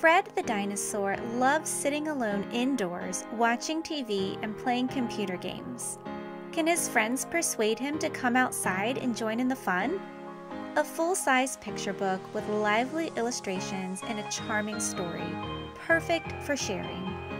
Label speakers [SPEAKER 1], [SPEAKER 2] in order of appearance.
[SPEAKER 1] Fred the dinosaur loves sitting alone indoors, watching TV and playing computer games. Can his friends persuade him to come outside and join in the fun? A full size picture book with lively illustrations and a charming story, perfect for sharing.